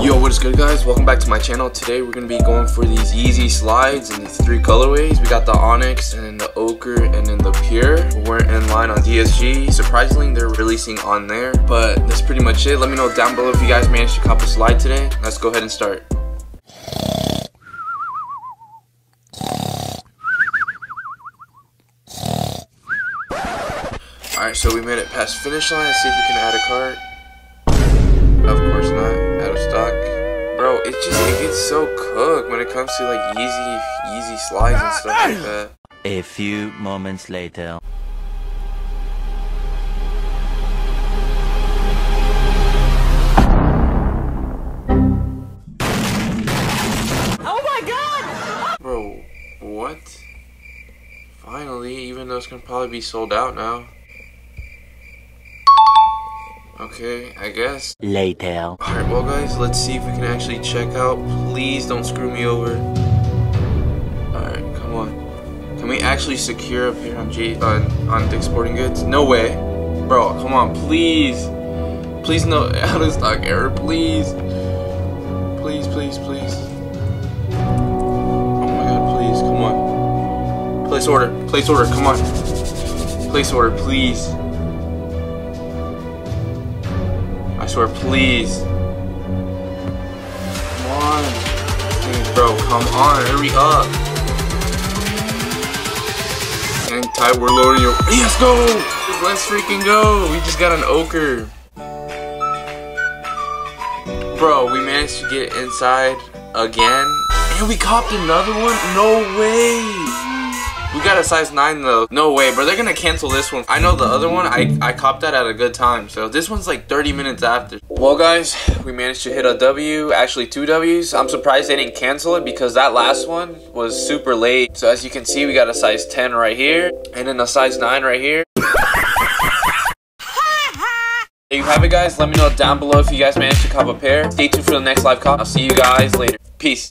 Yo, what is good guys? Welcome back to my channel. Today we're going to be going for these Yeezy slides in three colorways. We got the Onyx and then the Ochre and then the Pure. We're in line on DSG. Surprisingly, they're releasing on there. But that's pretty much it. Let me know down below if you guys managed to cop a slide today. Let's go ahead and start. Alright, so we made it past finish line. Let's see if we can add a cart. Of course not. It just it gets so cooked when it comes to like Yeezy Yeezy slides and stuff like that. A few moments later. Oh my god! Bro, what? Finally, even though it's gonna probably be sold out now. Okay, I guess. Later. Alright, well guys, let's see if we can actually check out. Please don't screw me over. Alright, come on. Can we actually secure up here on G on, on Dick Sporting Goods? No way. Bro, come on, please. Please no out of stock error, please. Please, please, please. Oh my god, please, come on. Place order, place order, come on. Place order, please. Swear, please. Come on. Bro, come on, hurry up. And Ty, we're loading your. Let's go! Let's freaking go! We just got an ochre. Bro, we managed to get inside again. And we copped another one? No way! We got a size 9 though. No way, bro. They're gonna cancel this one. I know the other one, I, I copped that at a good time. So this one's like 30 minutes after. Well, guys, we managed to hit a W. Actually, two W's. I'm surprised they didn't cancel it because that last one was super late. So as you can see, we got a size 10 right here. And then a size 9 right here. There you have it, guys. Let me know down below if you guys managed to cop a pair. Stay tuned for the next live cop. I'll see you guys later. Peace.